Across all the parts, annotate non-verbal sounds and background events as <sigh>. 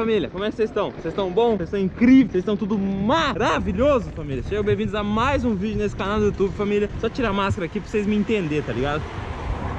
Família, como é que vocês estão? Vocês estão bom? Vocês estão incríveis? Vocês estão tudo maravilhoso, família? Sejam bem-vindos a mais um vídeo nesse canal do YouTube, família. Só tirar a máscara aqui pra vocês me entenderem, tá ligado?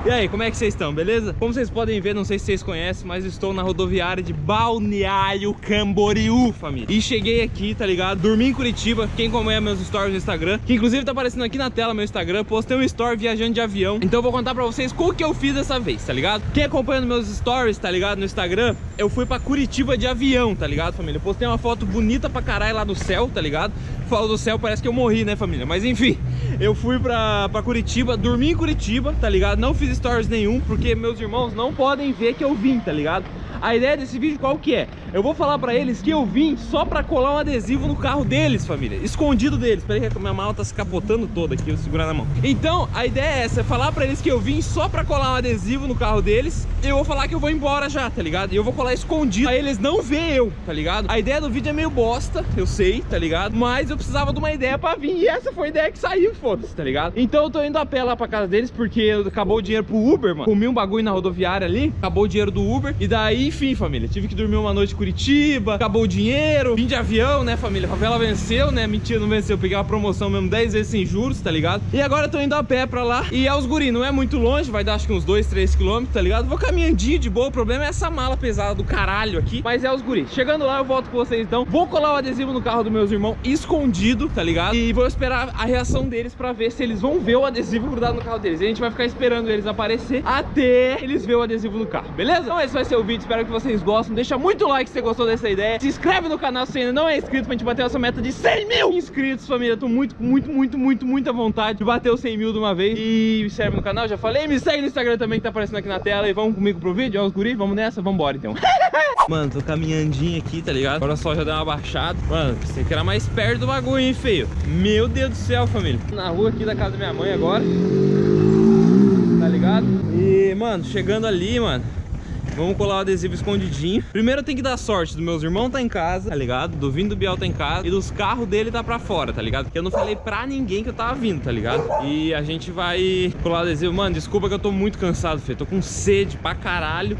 E aí, como é que vocês estão, beleza? Como vocês podem ver, não sei se vocês conhecem, mas estou na rodoviária de Balneário Camboriú, família. E cheguei aqui, tá ligado? Dormi em Curitiba, quem acompanha meus stories no Instagram, que inclusive tá aparecendo aqui na tela meu Instagram, postei um story viajando de avião. Então eu vou contar pra vocês o que eu fiz dessa vez, tá ligado? Quem acompanha meus stories, tá ligado? No Instagram, eu fui pra Curitiba de avião, tá ligado, família? Eu postei uma foto bonita pra caralho lá do céu, tá ligado? Falo do céu, parece que eu morri, né, família? Mas enfim, eu fui pra, pra Curitiba, dormi em Curitiba, tá ligado? Não fiz stories nenhum, porque meus irmãos não podem ver que eu vim, tá ligado? A ideia desse vídeo qual que é? Eu vou falar pra eles que eu vim só pra colar um adesivo no carro deles, família. Escondido deles. Peraí que a minha mala tá se capotando toda aqui, eu segurar na mão. Então, a ideia é essa, é falar pra eles que eu vim só pra colar um adesivo no carro deles. Eu vou falar que eu vou embora já, tá ligado? E eu vou colar escondido pra eles não ver eu, tá ligado? A ideia do vídeo é meio bosta, eu sei, tá ligado? Mas eu precisava de uma ideia pra vir. E essa foi a ideia que saiu, foda-se, tá ligado? Então eu tô indo a pé lá pra casa deles, porque acabou o dinheiro pro Uber, mano. Comi um bagulho na rodoviária ali, acabou o dinheiro do Uber. E daí, enfim, família, tive que dormir uma noite em Curitiba, acabou o dinheiro, vim de avião, né, família? A favela venceu, né? Mentira, não venceu. Peguei uma promoção mesmo 10 vezes sem juros, tá ligado? E agora eu tô indo a pé pra lá. E é os guri, não é muito longe, vai dar acho que uns 2, 3 quilômetros, tá ligado? Vou caminhandinho de boa. O problema é essa mala pesada do caralho aqui. Mas é os guri. Chegando lá, eu volto com vocês então. Vou colar o adesivo no carro dos meus irmãos escondido, tá ligado? E vou esperar a reação deles pra ver se eles vão ver o adesivo grudado no carro deles. E a gente vai ficar esperando eles aparecer até eles ver o adesivo no carro, beleza? Então esse vai ser o vídeo, espero que vocês gostem. Deixa muito like se você gostou dessa ideia. Se inscreve no canal se ainda não é inscrito pra gente bater essa meta de 100 mil inscritos, família. Tô muito, muito, muito, muito, muita vontade de bater os 100 mil de uma vez. E me serve no canal, já falei. Me segue no Instagram também que tá aparecendo aqui na tela. E vamos comigo pro vídeo, ó, os guri. Vamos nessa, vambora então. <laughs> Mano, tô caminhandinho aqui, tá ligado? Agora só já deu uma baixada. Mano, você que era mais perto do bagulho, hein, feio? Meu Deus do céu, família. Na rua aqui da casa da minha mãe agora. Tá ligado? E, mano, chegando ali, mano. Vamos colar o adesivo escondidinho. Primeiro tem que dar sorte dos meus irmãos tá em casa, tá ligado? Do vindo do Biel tá em casa e dos carros dele tá pra fora, tá ligado? Porque eu não falei pra ninguém que eu tava vindo, tá ligado? E a gente vai colar o adesivo. Mano, desculpa que eu tô muito cansado, Fê. Tô com sede pra caralho.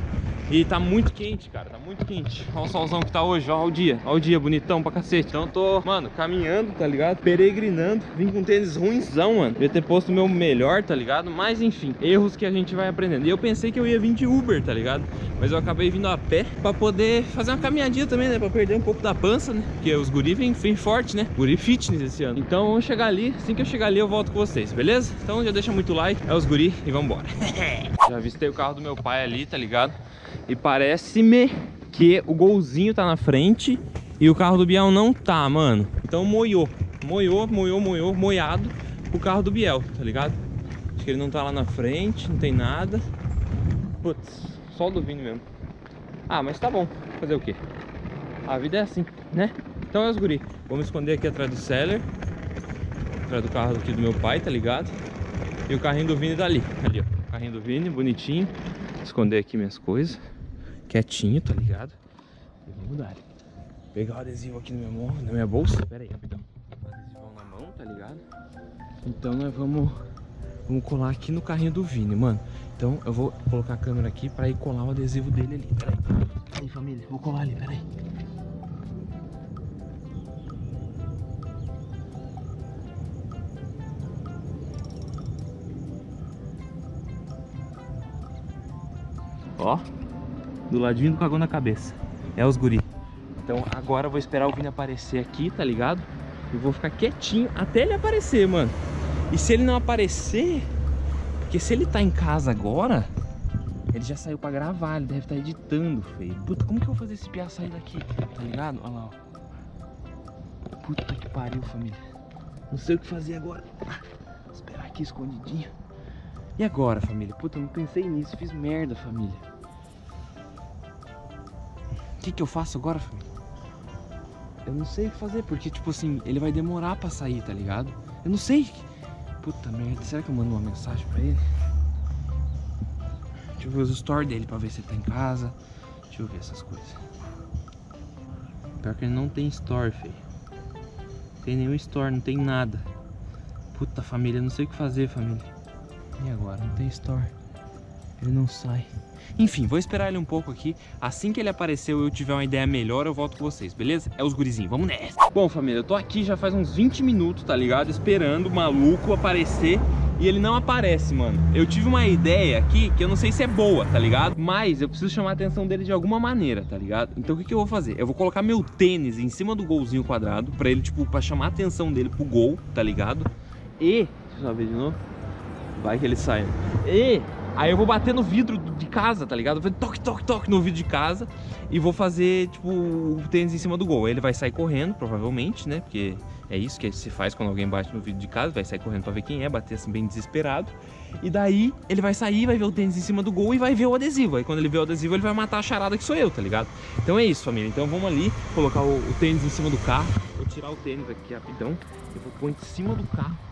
E tá muito quente, cara, tá muito quente Olha o solzão que tá hoje, ó, o dia Olha o dia, bonitão pra cacete Então tô, mano, caminhando, tá ligado? Peregrinando Vim com tênis ruimzão, mano Devia ter posto o meu melhor, tá ligado? Mas enfim, erros que a gente vai aprendendo E eu pensei que eu ia vir de Uber, tá ligado? Mas eu acabei vindo a pé Pra poder fazer uma caminhadinha também, né? Pra perder um pouco da pança, né? Porque os guri vêm, vêm forte, né? Guri fitness esse ano Então vamos chegar ali Assim que eu chegar ali eu volto com vocês, beleza? Então já deixa muito like É os guri e vambora <laughs> Já avistei o carro do meu pai ali, tá ligado? E parece-me que o golzinho tá na frente e o carro do Biel não tá, mano. Então moiou. Moiou, moiou, moiou, moiado o carro do Biel, tá ligado? Acho que ele não tá lá na frente, não tem nada. Putz, só o do Vini mesmo. Ah, mas tá bom. Fazer o quê? A vida é assim, né? Então é os guri. Vamos esconder aqui atrás do Seller. Atrás do carro aqui do meu pai, tá ligado? E o carrinho do Vini dali. Ali, ó. Carrinho do Vini, bonitinho. Esconder aqui minhas coisas. Quietinho, tá ligado? E vamos dar. Pegar o adesivo aqui na minha, na minha bolsa. Pera aí, rapidão. O adesivão na mão, tá ligado? Então nós vamos, vamos colar aqui no carrinho do Vini, mano. Então eu vou colocar a câmera aqui pra ir colar o adesivo dele ali. Pera aí. Aí, família. Vou colar ali, pera aí. Ó, do ladinho do cagão na cabeça. É os guri. Então agora eu vou esperar o Vini aparecer aqui, tá ligado? E vou ficar quietinho até ele aparecer, mano. E se ele não aparecer, porque se ele tá em casa agora, ele já saiu pra gravar, ele deve estar tá editando, feio. Puta, como que eu vou fazer esse piá sair daqui? Tá ligado? Olha lá, ó. Puta que pariu, família. Não sei o que fazer agora. Esperar aqui escondidinho. E agora, família? Puta, eu não pensei nisso, fiz merda, família. O que que eu faço agora, família? Eu não sei o que fazer, porque, tipo assim, ele vai demorar pra sair, tá ligado? Eu não sei. Puta merda, será que eu mando uma mensagem pra ele? Deixa eu ver os stories dele pra ver se ele tá em casa. Deixa eu ver essas coisas. Pior que ele não tem story, feio. Tem nenhum store, não tem nada. Puta família, não sei o que fazer, família. E agora? Não tem store. Ele não sai. Enfim, vou esperar ele um pouco aqui. Assim que ele aparecer ou eu tiver uma ideia melhor, eu volto com vocês, beleza? É os gurizinhos, vamos nessa. Bom, família, eu tô aqui já faz uns 20 minutos, tá ligado? Esperando o maluco aparecer e ele não aparece, mano. Eu tive uma ideia aqui que eu não sei se é boa, tá ligado? Mas eu preciso chamar a atenção dele de alguma maneira, tá ligado? Então o que, que eu vou fazer? Eu vou colocar meu tênis em cima do golzinho quadrado pra ele, tipo, pra chamar a atenção dele pro gol, tá ligado? E... Deixa eu ver de novo. Vai que ele sai. E Aí eu vou bater no vidro de casa, tá ligado? Vou toque, toque, toque no vidro de casa e vou fazer, tipo, o tênis em cima do gol. Aí ele vai sair correndo, provavelmente, né? Porque é isso que se faz quando alguém bate no vidro de casa, vai sair correndo pra ver quem é, bater assim bem desesperado. E daí ele vai sair, vai ver o tênis em cima do gol e vai ver o adesivo. Aí quando ele vê o adesivo, ele vai matar a charada que sou eu, tá ligado? Então é isso, família. Então vamos ali colocar o, o tênis em cima do carro. Vou tirar o tênis aqui rapidão. Eu vou pôr em cima do carro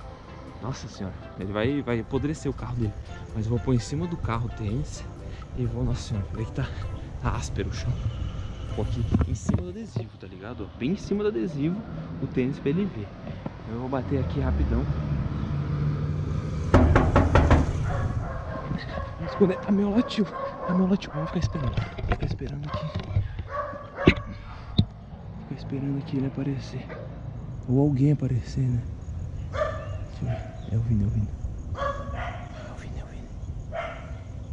nossa senhora, ele vai, vai apodrecer o carro dele. Mas eu vou pôr em cima do carro o tênis e vou, nossa senhora, vê que tá, tá áspero o chão. Vou aqui em cima do adesivo, tá ligado? Bem em cima do adesivo o tênis pra ele ver. Eu vou bater aqui rapidão. Esconder. A meu latiu. A meu latiu. Vamos ficar esperando. Vou ficar esperando aqui. Ficar esperando aqui ele aparecer. Ou alguém aparecer, né? É o Vini, é o Vini. É o Vini, é o Vini.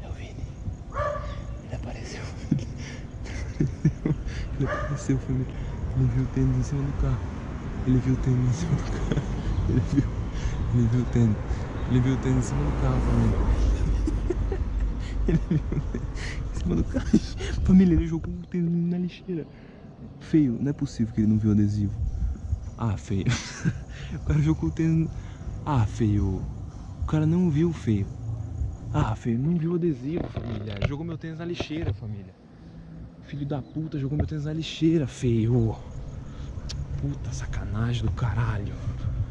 É o Vini. Ele apareceu. Ele apareceu, família. Ele viu o tênis em cima do carro. Ele viu o tênis em cima do carro. Ele viu. Ele viu o tênis. Ele viu o tênis em cima do carro, família. Ele viu o tênis em cima do carro. Família, ele jogou o tênis na lixeira. Feio, não é possível que ele não viu o adesivo. Ah, feio. <laughs> O cara jogou o tênis. Ah, feio. O cara não viu, feio. Ah, feio, não viu o adesivo, família. Jogou meu tênis na lixeira, família. Filho da puta, jogou meu tênis na lixeira, feio. Puta sacanagem do caralho.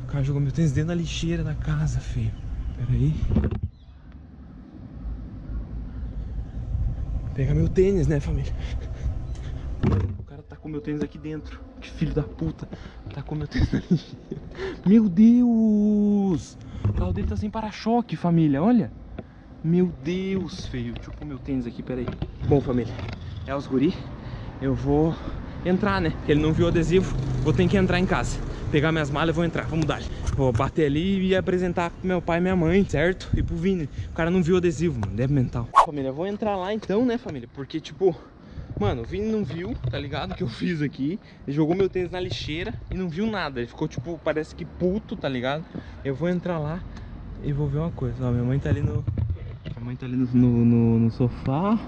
O cara jogou meu tênis dentro da lixeira da casa, feio. Pera aí. Pega meu tênis, né, família? O cara tá com meu tênis aqui dentro. Que filho da puta. Tá com meu tênis na lixeira. Meu Deus! O carro dele tá sem para-choque, família, olha. Meu Deus, feio. Deixa eu pôr meu tênis aqui, peraí. Bom, família, é os guri. Eu vou entrar, né? Porque ele não viu o adesivo. Vou ter que entrar em casa. Pegar minhas malas e vou entrar. Vamos dar. Vou bater ali e apresentar pro meu pai e minha mãe, certo? E pro Vini. O cara não viu o adesivo, mano. Deve mental. Família, eu vou entrar lá então, né, família? Porque, tipo... Mano, o Vini não viu, tá ligado? O que eu fiz aqui. Ele jogou meu tênis na lixeira e não viu nada. Ele ficou, tipo, parece que puto, tá ligado? Eu vou entrar lá e vou ver uma coisa. Ó, minha mãe tá ali no... Minha mãe tá ali no, no, no, sofá.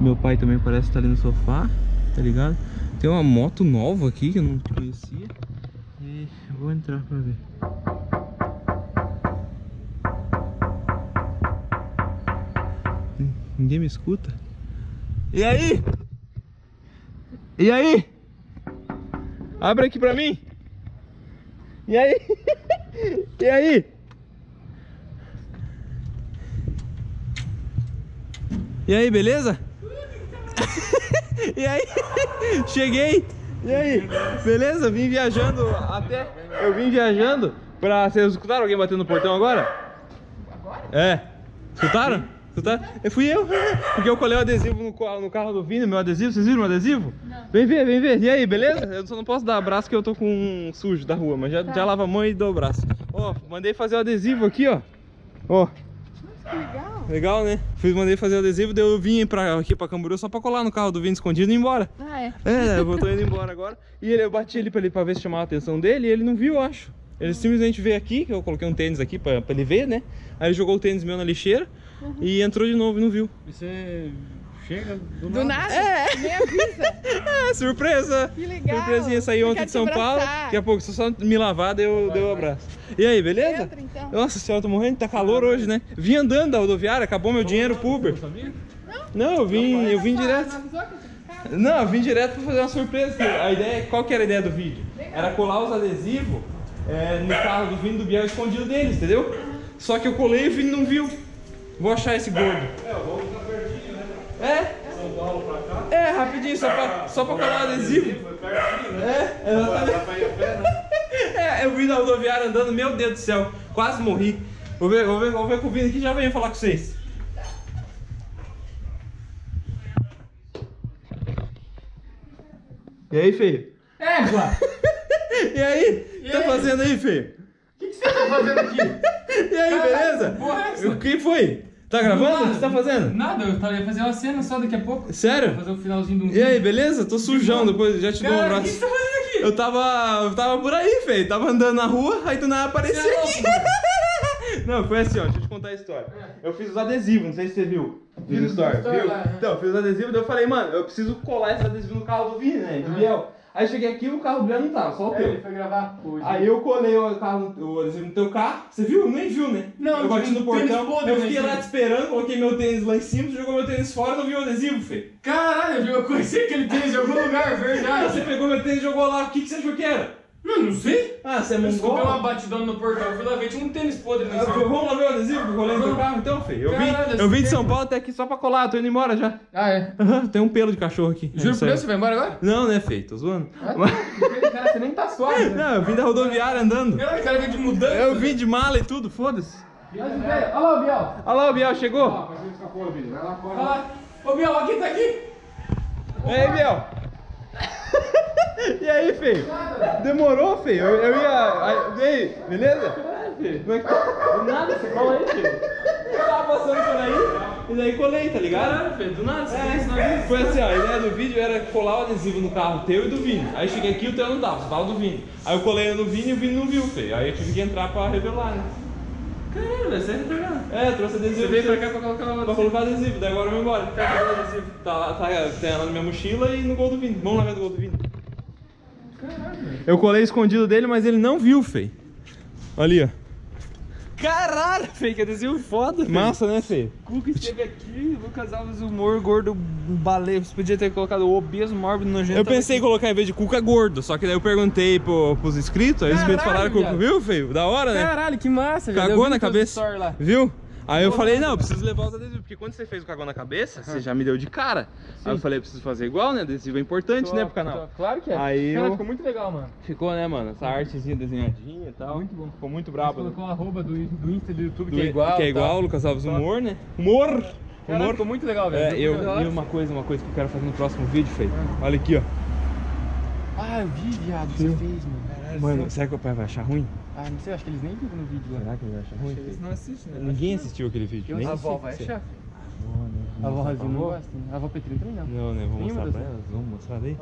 Meu pai também parece que tá ali no sofá, tá ligado? Tem uma moto nova aqui que eu não conhecia. E eu vou entrar pra ver. Ninguém me escuta? E aí? E aí? Abre aqui pra mim. E aí? <laughs> E aí? E aí, beleza? <laughs> E aí? Cheguei. E aí? Beleza? Vim viajando até. Eu vim viajando pra. Vocês escutaram alguém batendo no portão agora? Agora? É. Escutaram? Escutaram? Eu fui eu. Porque eu colei o adesivo no, no carro do Vini, meu adesivo. Vocês viram o adesivo? Não. Vem ver, vem ver. E aí, beleza? Eu só não posso dar abraço que eu tô com um sujo da rua, mas já, tá. já lava a mão e dou o braço. Ó, mandei fazer o adesivo aqui, ó. Ó. Legal. Legal, né? Fiz, mandei fazer o adesivo, daí eu vim pra, aqui pra Camboriú só pra colar no carro do Vini escondido e ir embora. Ah, é? É, eu tô indo embora agora. E ele, eu bati ele pra, ele pra ver se chamava a atenção dele e ele não viu, eu acho. Ele simplesmente veio aqui, que eu coloquei um tênis aqui pra, pra ele ver, né? Aí ele jogou o tênis meu na lixeira uhum. e entrou de novo e não viu. E você chega do, do nada? É. Nem avisa. é, <laughs> surpresa. Que legal. Surpresinha, saí ontem de São Paulo. Daqui a pouco, só me lavar, deu, deu um abraço. E aí, beleza? Entra, então. Nossa senhora, tô morrendo, tá calor hoje, né? Vim andando da rodoviária, acabou meu dinheiro pro Uber. Não, eu vim, eu vim direto. Não, eu vim direto pra fazer uma surpresa. A ideia, qual que era a ideia do vídeo? Era colar os adesivos é, no carro do Vini do Biel escondido deles, entendeu? Só que eu colei e o Vini não viu. Vou achar esse gordo. É, o voo tá pertinho, né? É? São Paulo pra cá? É, rapidinho, só pra, só pra colar o adesivo. Foi pertinho, né? É, exatamente. Dá pra ir a pé, né? <laughs> eu vi na rodoviária andando, meu Deus do céu, quase morri. Vou ver, vou ver, vou ver com o Vini aqui já venho falar com vocês. E aí, feio? Égua! <laughs> E aí? O que tá aí? fazendo aí, feio? O que, que você tá fazendo aqui? <laughs> E aí, beleza? é? O que foi? Tá gravando? O que você tá fazendo? Nada, eu ia fazer uma cena só daqui a pouco. Sério? Fazer o finalzinho do E aí, beleza? Tô sujão, depois já te dou um Cara, o que abraço. você tá fazendo aqui? Eu tava. Eu tava por aí, feio. Tava andando na rua, aí do nada aparecia é aqui. <laughs> Não, foi assim, ó. Deixa eu te contar a história. Eu fiz os adesivos, não sei se você viu. Fiz Fiz story, os story viu? lá, né? Então, fiz os adesivos, daí eu falei, mano, eu preciso colar esse adesivo no carro do Vini, né? Do Biel. Aí cheguei aqui e o carro do Biel não tava, só o É, ele teu. foi gravar hoje. Aí eu colei o, carro, o adesivo no teu carro. Você viu? Nem viu, né? Não, eu bati no portão. Eu fiquei em lá te esperando, coloquei meu tênis lá em cima, jogou meu tênis fora e não viu o adesivo, feio. Caralho, viu? Eu conheci aquele tênis em algum lugar, Ah, verdade. você pegou meu tênis e jogou lá, o que, que você achou que era? Não, não sei. Ah, você é Eu escutei uma mongol? batidona no portão, fui lá ver, tinha um tênis podre Ah, nesse Vamos lá ver o adesivo que eu colei no teu carro então, feio? Eu vim, Caralho, eu vim de esse São tempo. Paulo até aqui só pra colar, tô indo embora já. Ah, é? Aham, tem um pelo de cachorro aqui. Juro Isso por aí. Deus, você vai embora agora? Não, né, feio? Tô zoando. Ah, Cara, você nem tá suave, né? Não, eu vim da rodoviária andando. Caralho, o cara veio de mudança. Eu vim de mala e tudo, foda-se. Olha lá o Biel. Olha lá, o Biel chegou. Olha lá. Ô, Biel, aqui tá aqui. E aí, Biel? <laughs> E aí, feio? Demorou, feio? Eu, eu ia. aí- E aí, beleza? Como é que tá? Do nada, você cola aí, filho. Eu tava passando por aí, e daí colei, tá ligado? Caralho, Fê, do nada, você É, isso na vida. foi assim, ó, a ideia do vídeo era colar o adesivo no carro teu e do Vini. Aí cheguei aqui e o teu não tava, só tava do Vini. Aí eu colei no Vini e o Vini não viu, feio. Aí eu tive que entrar pra revelar, né? Caralho, velho, você é retardado. É, eu trouxe adesivo. Você veio pra cá pra colocar uma Pra colocar adesivo, daí agora eu vou embora. O adesivo? Tá lá, tá, tem ela na minha mochila e no gol do Vini. Vamos lá ver do gol do Vini. Eu colei escondido dele, mas ele não viu, feio. Ali, ó. Caralho, Fê, que adesivo foda, Fê. Massa, né, feio? Cuca esteve aqui, Lucas Alves, humor, gordo, baleio. Você podia ter colocado obeso, mórbido, nojento. Eu pensei em colocar em vez de Cuca gordo, só que daí eu perguntei pro, pros inscritos, aí os inscritos falaram Cuca, viado. viu, feio? Da hora, né? Caralho, que massa, velho. Cagou na cabeça? Viu? Aí eu falei, não, eu preciso levar os adesivos, porque quando você fez o cagou na cabeça, você já me deu de cara. Aí eu falei, preciso fazer igual, né? Adesivo é importante, né, pro canal. Claro que é. Aí Cara, eu- ficou muito legal, mano. Ficou, né, mano? Essa artezinha desenhadinha e tal. Muito bom. Ficou muito Você brabo. né? colocou a arroba do, do Insta do YouTube, Do- que é igual. Que é igual, tá? Lucas Alves Humor, né? Humor! Caralho, Humor. ficou muito legal, velho. É, eu, legal. e uma coisa, uma coisa que eu quero fazer no próximo vídeo, feio. Olha aqui, ó. Ah, eu vi, viado, você fez, mano. Caralho, Mano, você- será que o pai vai achar ruim? Ah, não sei, acho que eles nem viram no vídeo lá. Será que ele vai achar ruim? Eles não assistem, né? Ninguém assistiu aquele vídeo, Eu nem a avó vai achar. Não, A avó Rosinha não gosta, né? A avó Petrina também não. Não, né? Vou Nenhuma mostrar pra elas. Vamos mostrar daí?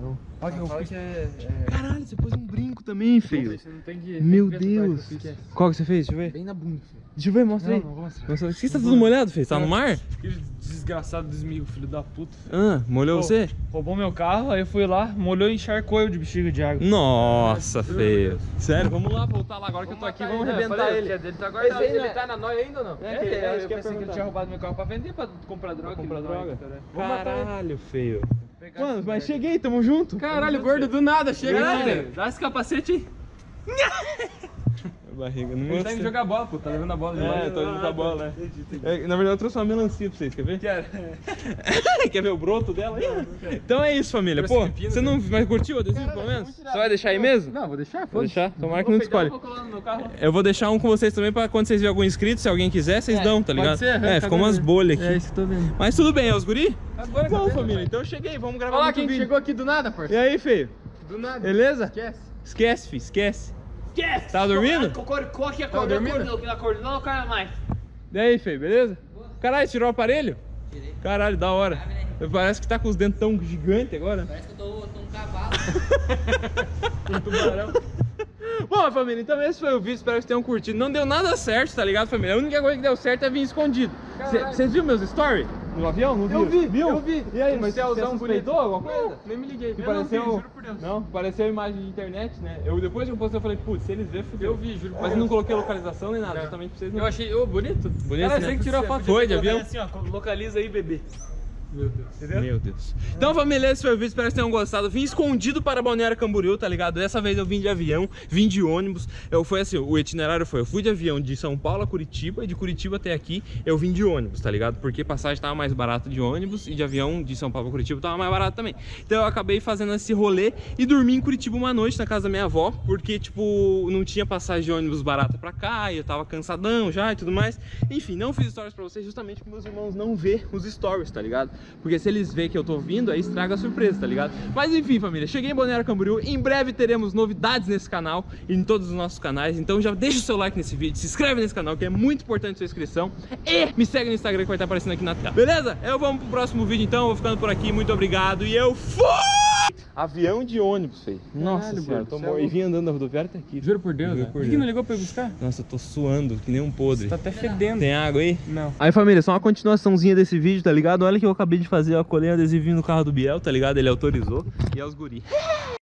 Não. Olha que eu fiz. que é. é... Caralho, você pôs um brinco também, feio. Você não tem que. Meu que Deus. que eu fiz. Qual que você fez? Deixa eu ver. Bem na bunda, filho. Deixa eu ver, mostra aí. Não, não vou mostrar. Mostra. Você tá tudo molhado, feio? Tá no mar? Aquele desgraçado desmigo, filho da puta. Ah, molhou Pô, você? Roubou meu carro, aí eu fui lá, molhou e encharcou eu de bexiga de água. Nossa, feio. Sério, vamos lá voltar lá agora que eu tô aqui, vamos né? arrebentar ele. Ele, ele tá guardado. Ele, não é- tá na noia ainda ou não? É, que- É, é, eu que pensei que ele tinha roubado meu carro pra vender, pra comprar droga. Pra comprar droga? Caralho, feio. Pegar Mano, mas cheguei, tamo junto. Caralho, gordo, do nada, chega Dá esse capacete aí. <laughs> Barriga, não Ele tá indo jogar bola, pô, tá levando a bola. É, tô indo com a bola, né? É, na verdade eu trouxe uma melancia pra vocês, quer ver? Quero. <laughs> quer ver o broto dela aí? Então é isso, família. Pô, pepino você não mas curtiu o adesivo, pelo menos? Você vai deixar aí mesmo? Não, vou deixar, Vou deixar, tomara que não escolhe. Eu vou deixar um com vocês também pra quando vocês verem algum inscrito, se alguém quiser, vocês É, dão, tá pode ligado? ser, é, ficou umas bolhas aqui. É isso que eu tô vendo. Mas tudo bem, é os guri? Agora, Bom, cadê? família, então eu cheguei, vamos gravar Olha lá muito quem vídeo. chegou aqui do nada, E parceiro. aí, feio? Do nada. Beleza? Esquece. Esquece, filho, esquece. Esquece! Tava dormindo? Qual que acordou? Acordou, que não acordou, não acorda mais. E aí, feio, beleza? Caralho, tirou o aparelho? Tirei. Caralho, da hora. Parece que tá com os dentes tão gigantes agora. Parece que eu tô, tô um cavalo. <laughs> Um tubarão. Bom, família, então esse foi o vídeo, espero que vocês tenham curtido. Não deu nada certo, tá ligado, família? A única coisa que deu certo é vir escondido. Vocês viram meus stories? No avião? Não Eu viu? vi, viu? eu vi. E aí, Um mas você céuzão suspeitou bonito. alguma coisa? Nem me liguei. Que Eu não pareceu... vi, juro por Deus. Não, pareceu imagem de internet, né? Eu, depois que eu postei, eu falei, putz, se eles verem, fudeu. Eu vi, juro por Mas eu Deus. não coloquei localização nem nada, Não. justamente pra vocês não... Eu achei, ô, bonito. Bonito, Cara, né? você que tirou a foto. Foi, de avião? Assim, ó, localiza aí, bebê. Meu Deus. Meu Deus. Então, família, esse foi o vídeo. Espero que vocês tenham gostado. Vim escondido para Balneário Camboriú, tá ligado? Dessa vez eu vim de avião, vim de ônibus. Eu fui assim, o itinerário foi: eu fui de avião de São Paulo a Curitiba e de Curitiba até aqui eu vim de ônibus, tá ligado? Porque passagem tava mais barata de ônibus e de avião de São Paulo a Curitiba tava mais barato também. Então eu acabei fazendo esse rolê e dormi em Curitiba uma noite na casa da minha avó, porque, tipo, não tinha passagem de ônibus barata pra cá e eu tava cansadão já e tudo mais. Enfim, não fiz stories pra vocês justamente porque meus irmãos não vê os stories, tá ligado? Porque se eles vê que eu tô vindo, aí estraga a surpresa, tá ligado? Mas enfim, família, cheguei em Balneário Camboriú. Em breve teremos novidades nesse canal e em todos os nossos canais. Então já deixa o seu like nesse vídeo, se inscreve nesse canal, que é muito importante sua inscrição. E me segue no Instagram que vai estar aparecendo aqui na tela. Beleza? Eu vamos pro próximo vídeo então. Vou ficando por aqui. Muito obrigado e eu fui! Avião de ônibus, feio. Nossa Caralho, senhora, você é mo- E louco. vim andando na rodoviária até aqui. Juro por Deus, Juro velho. por que não ligou pra ir buscar? Nossa, eu tô suando que nem um podre. Tá até fedendo. Tem água aí? Não. Aí família, só uma continuaçãozinha desse vídeo, tá ligado? Olha que eu acabei de fazer, eu colei um adesivinho no carro do Biel, tá ligado? Ele autorizou e é os guri. <laughs>